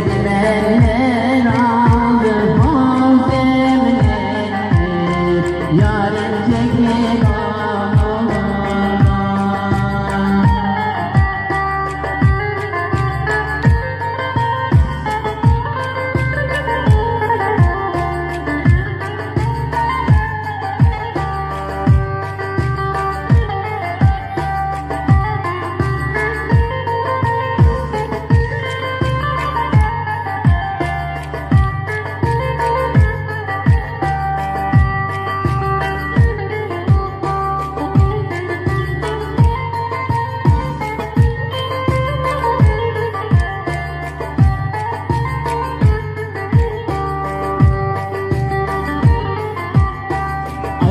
and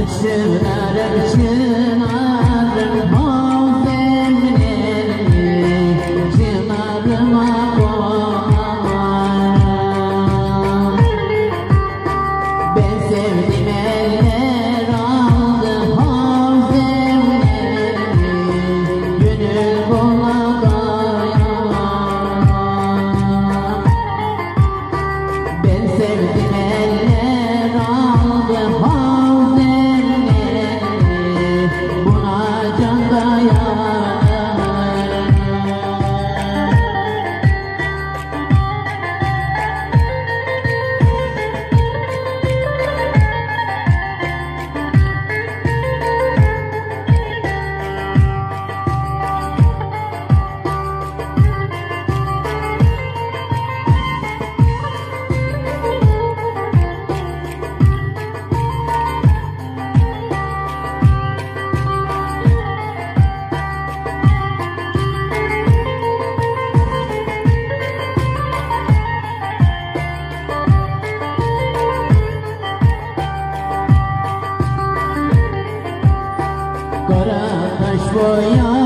绚烂的天。我要